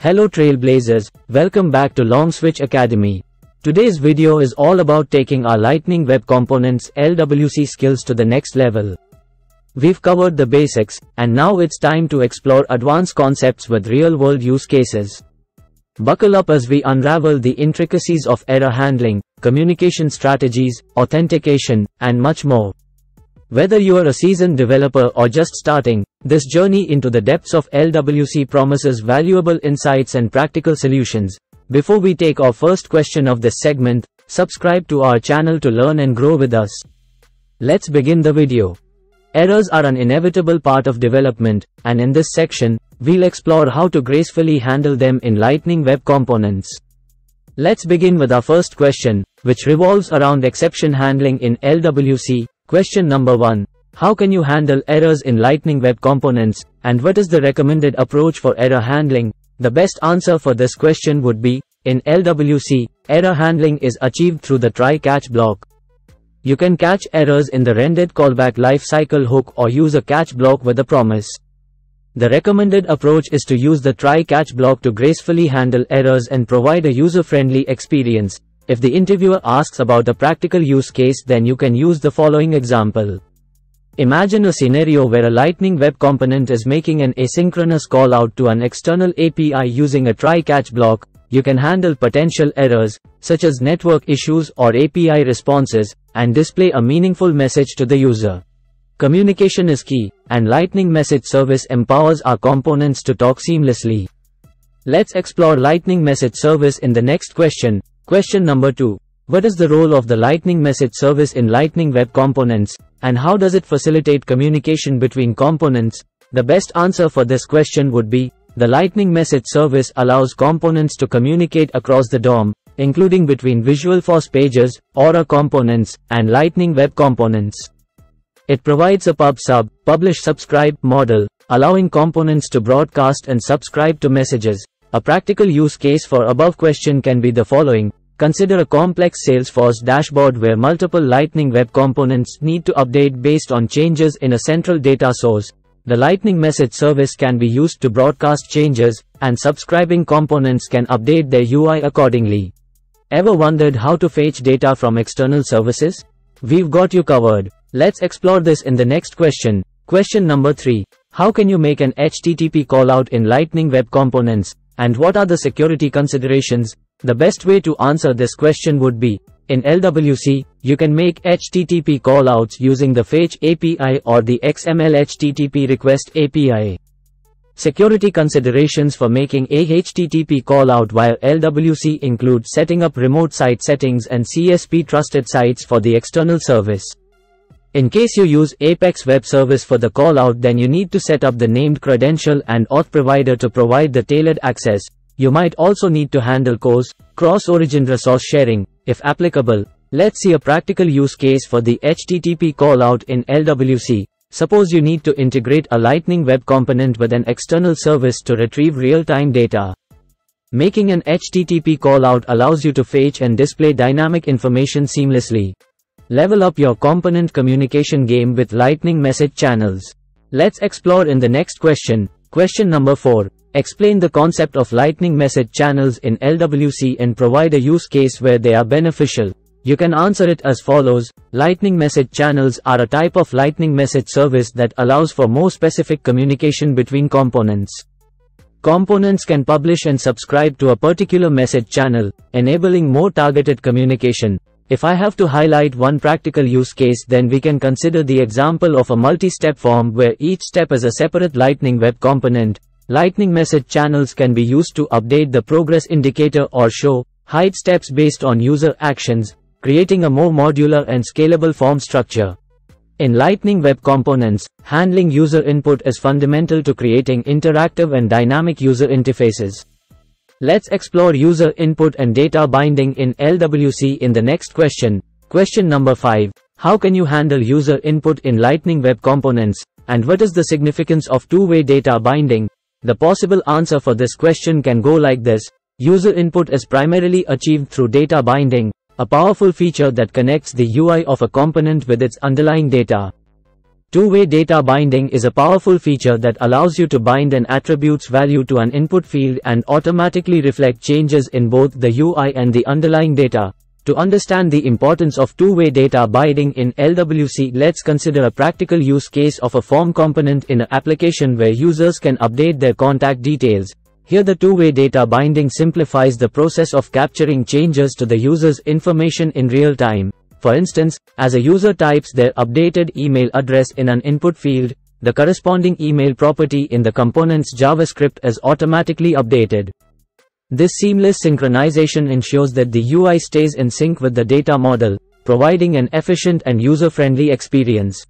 Hello Trailblazers, welcome back to LongSwitch Academy. Today's video is all about taking our Lightning Web Components LWC skills to the next level. We've covered the basics, and now it's time to explore advanced concepts with real-world use cases. Buckle up as we unravel the intricacies of error handling, communication strategies, authentication, and much more. Whether you are a seasoned developer or just starting, this journey into the depths of LWC promises valuable insights and practical solutions. Before we take our first question of this segment, subscribe to our channel to learn and grow with us. Let's begin the video. Errors are an inevitable part of development, and in this section, we'll explore how to gracefully handle them in Lightning Web Components. Let's begin with our first question, which revolves around exception handling in LWC, Question number 1. How can you handle errors in Lightning Web Components, and what is the recommended approach for error handling? The best answer for this question would be, in LWC, error handling is achieved through the try-catch block. You can catch errors in the rendered callback lifecycle hook or use a catch block with a promise. The recommended approach is to use the try-catch block to gracefully handle errors and provide a user-friendly experience. If the interviewer asks about a practical use case then you can use the following example. Imagine a scenario where a Lightning Web component is making an asynchronous call out to an external API using a try-catch block. You can handle potential errors, such as network issues or API responses, and display a meaningful message to the user. Communication is key, and Lightning Message Service empowers our components to talk seamlessly. Let's explore Lightning Message Service in the next question. Question number 2. What is the role of the Lightning Message Service in Lightning Web Components, and how does it facilitate communication between components? The best answer for this question would be, the Lightning Message Service allows components to communicate across the DOM, including between Visualforce pages, Aura components, and Lightning Web components. It provides a pub-sub, publish-subscribe model, allowing components to broadcast and subscribe to messages. A practical use case for above question can be the following. Consider a complex Salesforce dashboard where multiple Lightning Web components need to update based on changes in a central data source. The Lightning Message Service can be used to broadcast changes, and subscribing components can update their UI accordingly. Ever wondered how to fetch data from external services? We've got you covered. Let's explore this in the next question. Question number 3. How can you make an HTTP callout in Lightning Web Components? And what are the security considerations? The best way to answer this question would be, in LWC, you can make HTTP callouts using the Fetch API or the XML HTTP Request API. Security considerations for making a HTTP callout via LWC include setting up remote site settings and CSP trusted sites for the external service. In case you use Apex Web Service for the callout then you need to set up the named credential and auth provider to provide the tailored access. You might also need to handle CORS, cross-origin resource sharing, if applicable. Let's see a practical use case for the HTTP callout in LWC. Suppose you need to integrate a Lightning Web component with an external service to retrieve real-time data. Making an HTTP callout allows you to fetch and display dynamic information seamlessly. Level up your component communication game with Lightning message channels. Let's explore in the next question. Question number 4. Explain the concept of lightning message channels in LWC and provide a use case where they are beneficial. You can answer it as follows. Lightning message channels are a type of lightning message service that allows for more specific communication between components. Components can publish and subscribe to a particular message channel, enabling more targeted communication. If I have to highlight one practical use case then we can consider the example of a multi-step form where each step is a separate Lightning Web component. Lightning message channels can be used to update the progress indicator or show, hide steps based on user actions, creating a more modular and scalable form structure. In Lightning Web Components, handling user input is fundamental to creating interactive and dynamic user interfaces. Let's explore user input and data binding in LWC in the next question. Question number 5. How can you handle user input in Lightning Web Components, and what is the significance of two-way data binding? The possible answer for this question can go like this. User input is primarily achieved through data binding, a powerful feature that connects the UI of a component with its underlying data. Two-way data binding is a powerful feature that allows you to bind an attribute's value to an input field and automatically reflect changes in both the UI and the underlying data. To understand the importance of two-way data binding in LWC, let's consider a practical use case of a form component in an application where users can update their contact details. Here the two-way data binding simplifies the process of capturing changes to the user's information in real time. For instance, as a user types their updated email address in an input field, the corresponding email property in the component's JavaScript is automatically updated. This seamless synchronization ensures that the UI stays in sync with the data model, providing an efficient and user-friendly experience.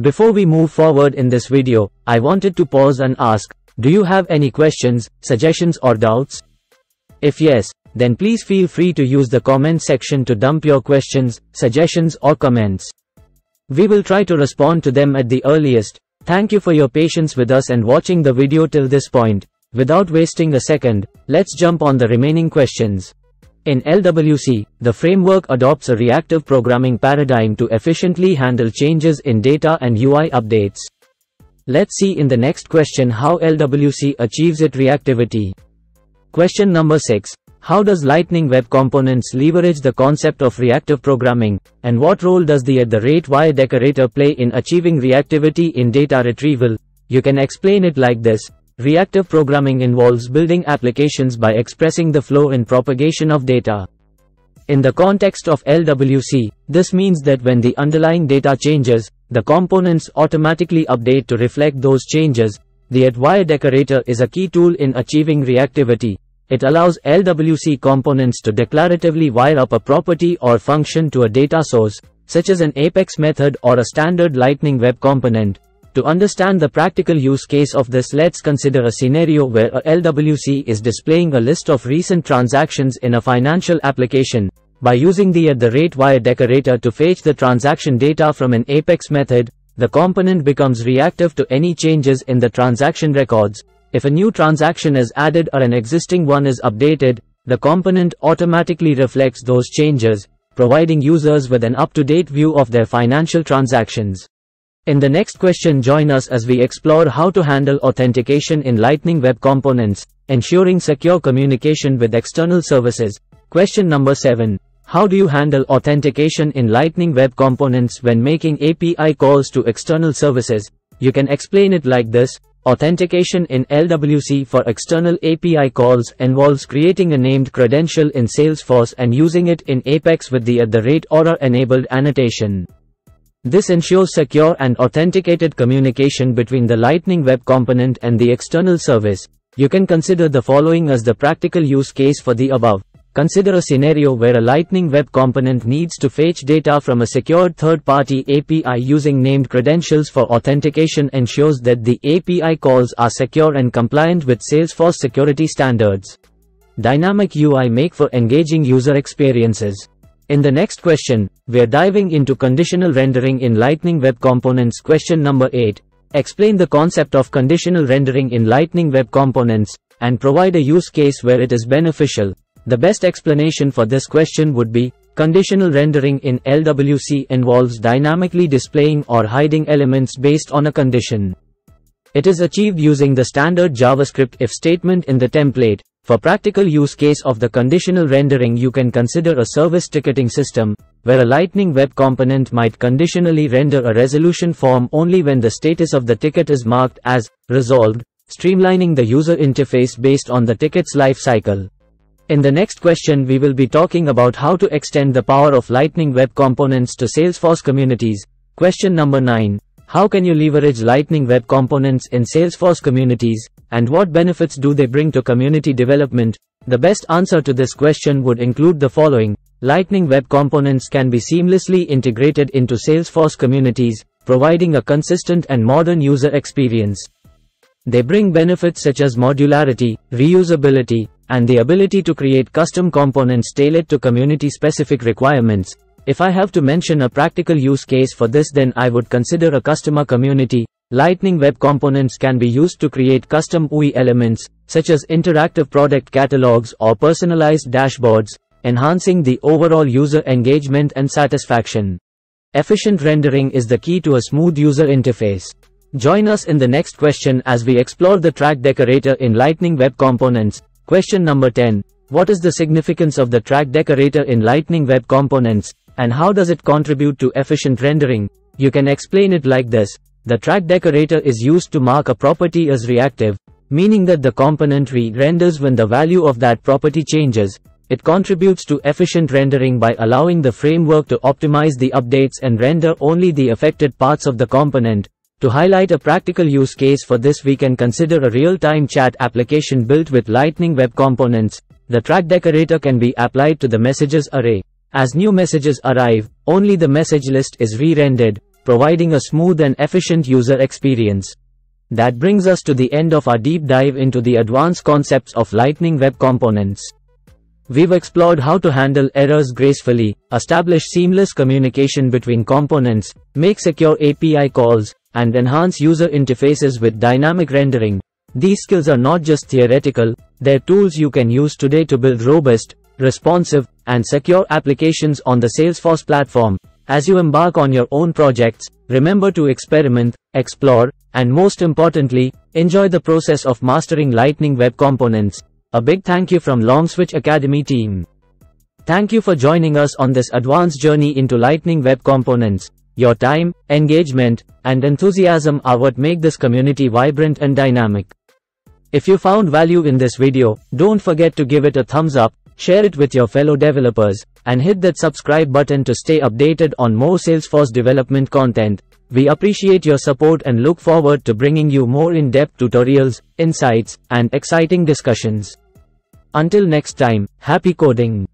Before we move forward in this video, I wanted to pause and ask, do you have any questions, suggestions or doubts? If yes, then please feel free to use the comment section to dump your questions, suggestions or comments. We will try to respond to them at the earliest. Thank you for your patience with us and watching the video till this point. Without wasting a second, let's jump on the remaining questions. In LWC, the framework adopts a reactive programming paradigm to efficiently handle changes in data and UI updates. Let's see in the next question how LWC achieves its reactivity. Question number 6. How does Lightning Web Components leverage the concept of reactive programming, and what role does the at the rate wire decorator play in achieving reactivity in data retrieval? You can explain it like this. Reactive programming involves building applications by expressing the flow and propagation of data. In the context of LWC, this means that when the underlying data changes, the components automatically update to reflect those changes. The wire decorator is a key tool in achieving reactivity, it allows LWC components to declaratively wire up a property or function to a data source, such as an Apex method or a standard Lightning Web component. To understand the practical use case of this let's consider a scenario where a LWC is displaying a list of recent transactions in a financial application. By using the at the rate wire decorator to fetch the transaction data from an Apex method, the component becomes reactive to any changes in the transaction records. If a new transaction is added or an existing one is updated, the component automatically reflects those changes, providing users with an up-to-date view of their financial transactions. In the next question join us as we explore how to handle authentication in Lightning Web Components, ensuring secure communication with external services. Question number 7. How do you handle authentication in Lightning Web Components when making API calls to external services? You can explain it like this, Authentication in LWC for external API calls involves creating a named credential in Salesforce and using it in Apex with the at the rate Aura enabled annotation. This ensures secure and authenticated communication between the Lightning Web component and the external service. You can consider the following as the practical use case for the above. Consider a scenario where a Lightning Web component needs to fetch data from a secured third-party API using named credentials for authentication ensures that the API calls are secure and compliant with Salesforce security standards. Dynamic UI make for engaging user experiences. In the next question, we're diving into conditional rendering in Lightning Web Components. Question number 8. Explain the concept of conditional rendering in Lightning Web Components, and provide a use case where it is beneficial. The best explanation for this question would be, conditional rendering in LWC involves dynamically displaying or hiding elements based on a condition. It is achieved using the standard JavaScript if statement in the template. For practical use case of the conditional rendering you can consider a service ticketing system, where a Lightning Web component might conditionally render a resolution form only when the status of the ticket is marked as resolved, streamlining the user interface based on the ticket's life cycle. In the next question we will be talking about how to extend the power of Lightning Web Components to Salesforce communities. Question number 9. How can you leverage Lightning Web Components in Salesforce communities, and what benefits do they bring to community development? The best answer to this question would include the following. Lightning Web Components can be seamlessly integrated into Salesforce communities, providing a consistent and modern user experience. They bring benefits such as modularity, reusability, and the ability to create custom components tailored to community-specific requirements. If I have to mention a practical use case for this then I would consider a customer community. Lightning Web Components can be used to create custom UI elements, such as interactive product catalogs or personalized dashboards, enhancing the overall user engagement and satisfaction. efficient rendering is the key to a smooth user interface. Join us in the next question as we explore the track decorator in Lightning Web Components. Question number 10. What is the significance of the track decorator in Lightning Web Components, and how does it contribute to efficient rendering? You can explain it like this. The track decorator is used to mark a property as reactive, meaning that the component re-renders when the value of that property changes. It contributes to efficient rendering by allowing the framework to optimize the updates and render only the affected parts of the component. To highlight a practical use case for this we can consider a real-time chat application built with Lightning Web Components. The track decorator can be applied to the messages array. As new messages arrive, only the message list is re-rendered, providing a smooth and efficient user experience. That brings us to the end of our deep dive into the advanced concepts of Lightning Web Components. We've explored how to handle errors gracefully, establish seamless communication between components, make secure API calls, and enhance user interfaces with dynamic rendering. These skills are not just theoretical, they're tools you can use today to build robust, responsive, and secure applications on the Salesforce platform. As you embark on your own projects, remember to experiment, explore, and most importantly, enjoy the process of mastering Lightning Web Components. A big thank you from LongSwitch Academy team. Thank you for joining us on this advanced journey into Lightning Web Components. Your time, engagement, and enthusiasm are what make this community vibrant and dynamic. If you found value in this video, don't forget to give it a thumbs up, share it with your fellow developers, and hit that subscribe button to stay updated on more Salesforce development content. We appreciate your support and look forward to bringing you more in-depth tutorials, insights, and exciting discussions. Until next time, happy coding!